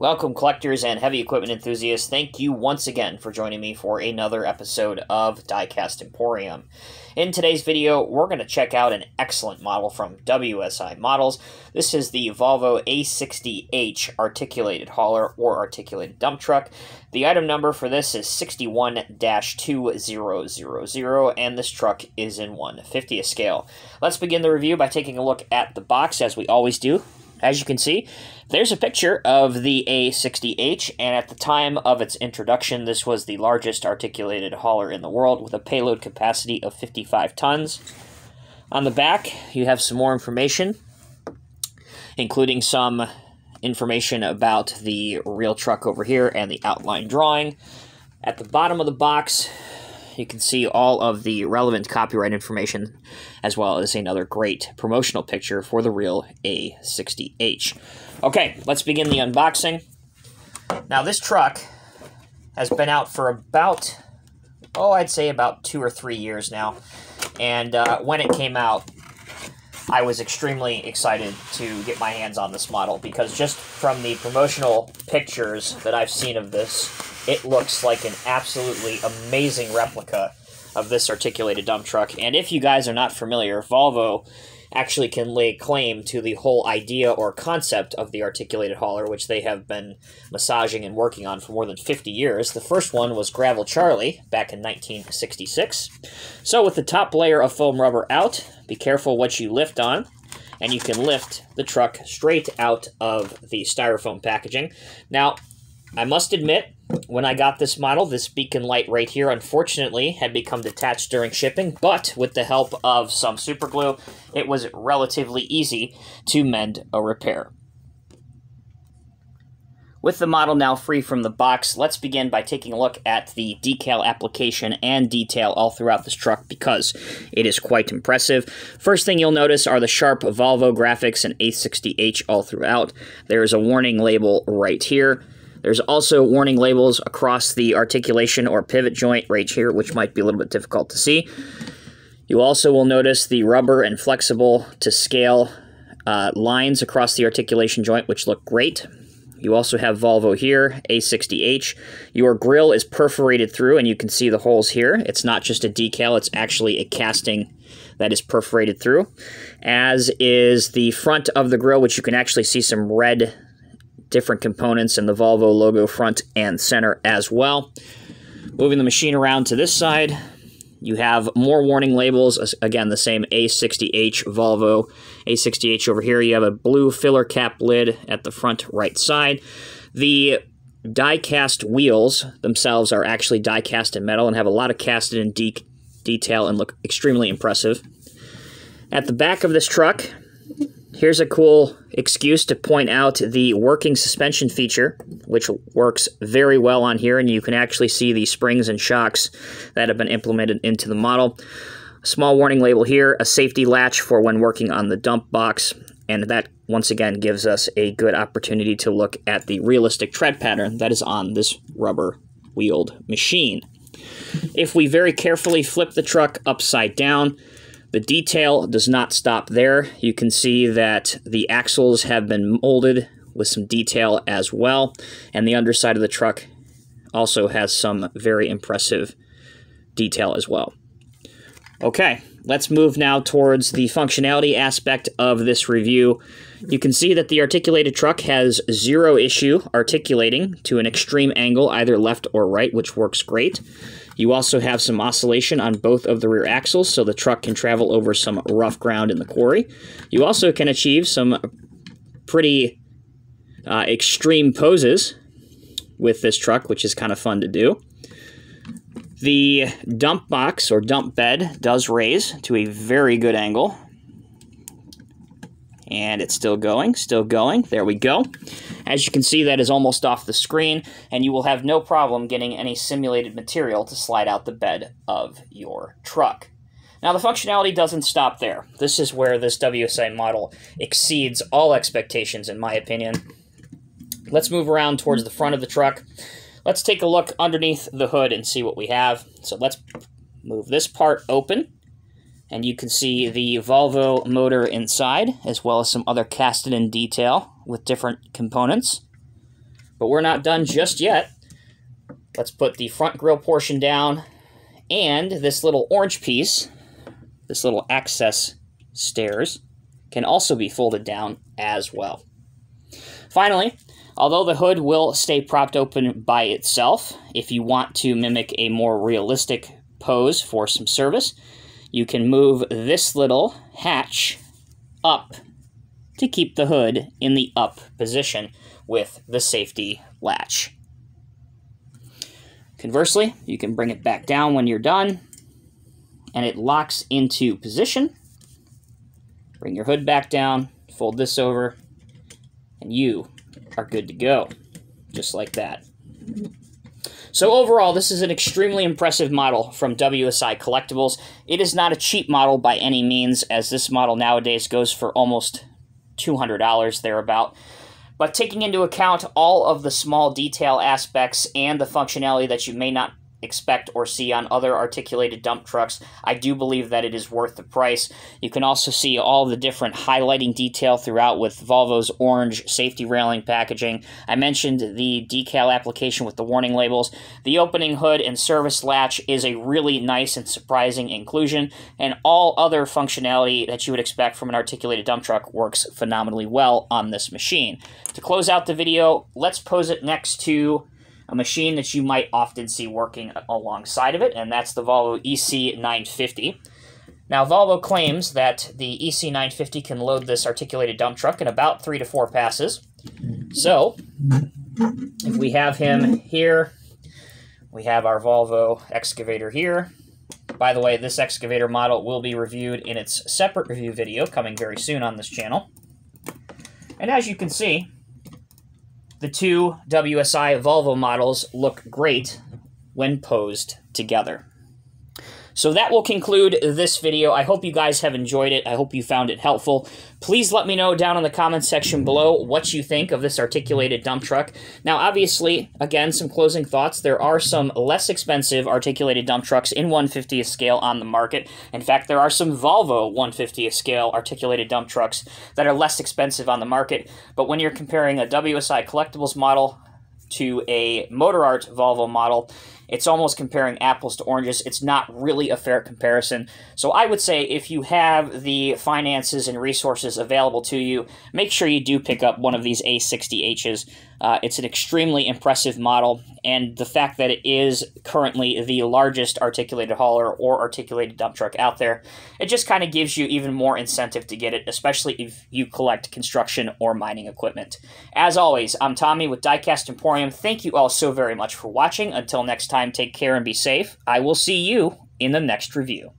Welcome, collectors and heavy equipment enthusiasts. Thank you once again for joining me for another episode of Diecast Emporium. In today's video, we're going to check out an excellent model from WSI Models. This is the Volvo A60H articulated hauler or articulated dump truck. The item number for this is 61-2000, and this truck is in 150th scale. Let's begin the review by taking a look at the box, as we always do. As you can see, there's a picture of the A60H, and at the time of its introduction, this was the largest articulated hauler in the world with a payload capacity of 55 tons. On the back, you have some more information, including some information about the real truck over here and the outline drawing. At the bottom of the box, you can see all of the relevant copyright information, as well as another great promotional picture for the real A60H. Okay, let's begin the unboxing. Now, this truck has been out for about, oh, I'd say about two or three years now. And uh, when it came out, I was extremely excited to get my hands on this model because just from the promotional pictures that I've seen of this, it looks like an absolutely amazing replica of this articulated dump truck. And if you guys are not familiar, Volvo actually can lay claim to the whole idea or concept of the articulated hauler, which they have been massaging and working on for more than 50 years. The first one was Gravel Charlie back in 1966. So with the top layer of foam rubber out, be careful what you lift on, and you can lift the truck straight out of the styrofoam packaging. Now, I must admit, when I got this model, this beacon light right here, unfortunately, had become detached during shipping, but with the help of some super glue, it was relatively easy to mend a repair. With the model now free from the box, let's begin by taking a look at the decal application and detail all throughout this truck because it is quite impressive. First thing you'll notice are the sharp Volvo graphics and A60H all throughout. There is a warning label right here. There's also warning labels across the articulation or pivot joint right here, which might be a little bit difficult to see. You also will notice the rubber and flexible to scale uh, lines across the articulation joint, which look great. You also have Volvo here, A60H. Your grill is perforated through, and you can see the holes here. It's not just a decal, it's actually a casting that is perforated through, as is the front of the grill, which you can actually see some red different components and the Volvo logo front and center as well. Moving the machine around to this side, you have more warning labels. Again, the same A60H Volvo. A60H over here, you have a blue filler cap lid at the front right side. The die-cast wheels themselves are actually die-cast in metal and have a lot of casted in de detail and look extremely impressive. At the back of this truck, Here's a cool excuse to point out the working suspension feature, which works very well on here, and you can actually see the springs and shocks that have been implemented into the model. Small warning label here, a safety latch for when working on the dump box, and that once again gives us a good opportunity to look at the realistic tread pattern that is on this rubber wheeled machine. If we very carefully flip the truck upside down, the detail does not stop there. You can see that the axles have been molded with some detail as well, and the underside of the truck also has some very impressive detail as well. Okay, let's move now towards the functionality aspect of this review. You can see that the articulated truck has zero issue articulating to an extreme angle, either left or right, which works great. You also have some oscillation on both of the rear axles, so the truck can travel over some rough ground in the quarry. You also can achieve some pretty uh, extreme poses with this truck, which is kind of fun to do. The dump box or dump bed does raise to a very good angle. And it's still going, still going. There we go. As you can see, that is almost off the screen, and you will have no problem getting any simulated material to slide out the bed of your truck. Now, the functionality doesn't stop there. This is where this WSI model exceeds all expectations, in my opinion. Let's move around towards the front of the truck. Let's take a look underneath the hood and see what we have. So let's move this part open and you can see the Volvo motor inside, as well as some other casted in detail with different components. But we're not done just yet. Let's put the front grill portion down and this little orange piece, this little access stairs, can also be folded down as well. Finally, although the hood will stay propped open by itself, if you want to mimic a more realistic pose for some service, you can move this little hatch up to keep the hood in the up position with the safety latch. Conversely, you can bring it back down when you're done, and it locks into position. Bring your hood back down, fold this over, and you are good to go, just like that. So overall, this is an extremely impressive model from WSI Collectibles. It is not a cheap model by any means, as this model nowadays goes for almost $200 thereabout. But taking into account all of the small detail aspects and the functionality that you may not expect or see on other articulated dump trucks. I do believe that it is worth the price. You can also see all the different highlighting detail throughout with Volvo's orange safety railing packaging. I mentioned the decal application with the warning labels. The opening hood and service latch is a really nice and surprising inclusion, and all other functionality that you would expect from an articulated dump truck works phenomenally well on this machine. To close out the video, let's pose it next to a machine that you might often see working alongside of it, and that's the Volvo EC950. Now, Volvo claims that the EC950 can load this articulated dump truck in about three to four passes. So, if we have him here, we have our Volvo excavator here. By the way, this excavator model will be reviewed in its separate review video coming very soon on this channel. And as you can see, the two WSI Volvo models look great when posed together. So that will conclude this video. I hope you guys have enjoyed it. I hope you found it helpful. Please let me know down in the comments section below what you think of this articulated dump truck. Now, obviously, again, some closing thoughts. There are some less expensive articulated dump trucks in 150th scale on the market. In fact, there are some Volvo 150th scale articulated dump trucks that are less expensive on the market. But when you're comparing a WSI collectibles model to a Motorart Volvo model, it's almost comparing apples to oranges. It's not really a fair comparison. So I would say if you have the finances and resources available to you, make sure you do pick up one of these A60Hs. Uh, it's an extremely impressive model, and the fact that it is currently the largest articulated hauler or articulated dump truck out there, it just kind of gives you even more incentive to get it, especially if you collect construction or mining equipment. As always, I'm Tommy with Diecast Emporium. Thank you all so very much for watching. Until next time, take care and be safe. I will see you in the next review.